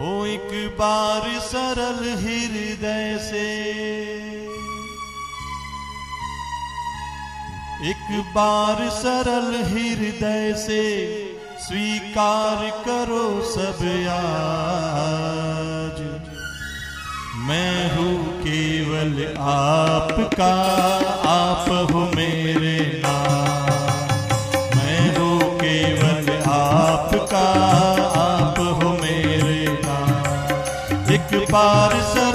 हो एक बार सरल हृदय से। एक बार सरल हृदय से स्वीकार करो सब आज। मैं हूँ केवल आपका, आप हो मेरे नाम। मैं हूँ केवल आपका। पार सा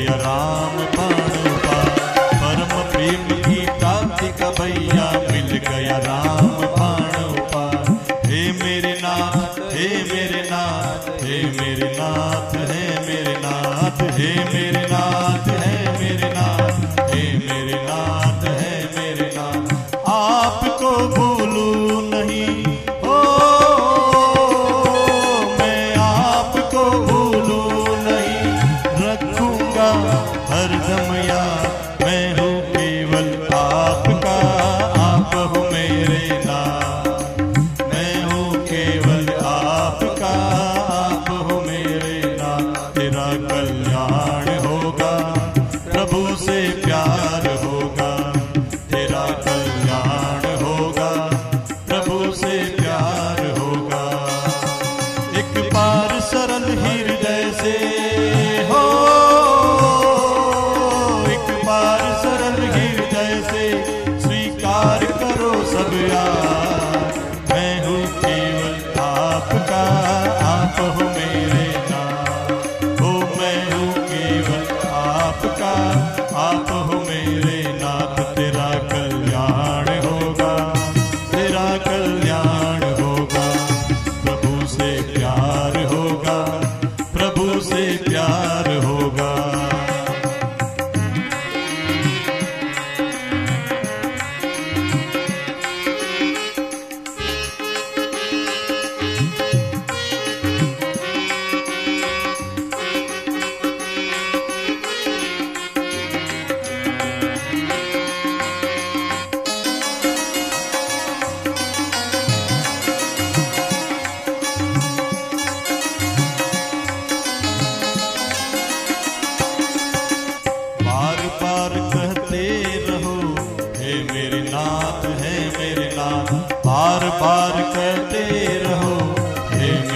जय राम पारूपा परम प्रेम की प्राप्ति का भैया मिल गया राम।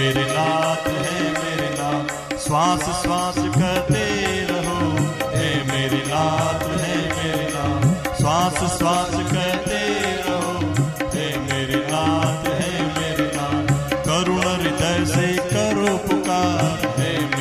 मेरे नाथ, है मेरे नाथ, श्वास श्वास करते रहो। हे मेरे नाथ, है मेरे नाथ, श्वास श्वास करते रहो। हे मेरे नाथ, है मेरे नाथ, करुण हृदय से करो पुकार। हे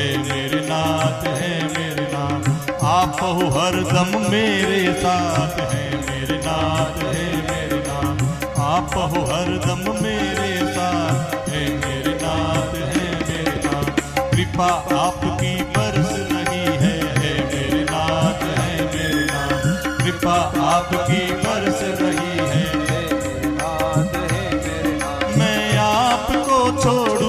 है मेरे नाथ, है मेरे नाथ। आप हो हर दम मेरे साथ है, मेरे नाथ, है मेरे नाथ। आप हो हर दम मेरे साथ है, मेरे नाथ, है मेरे नाथ। कृपा आपकी बरस रही है है मेरे नाथ, है मेरे नाथ। कृपा आपकी बरस रही है मैं आपको छोड़